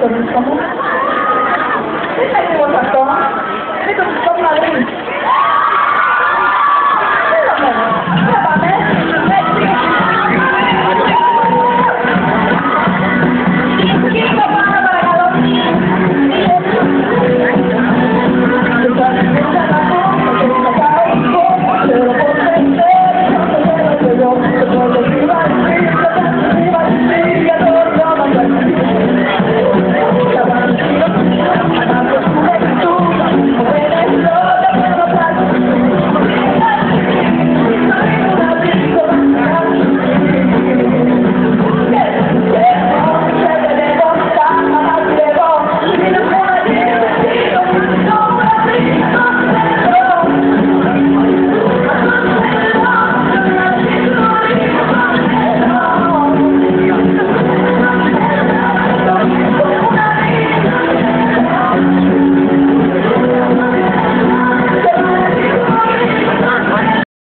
con un común.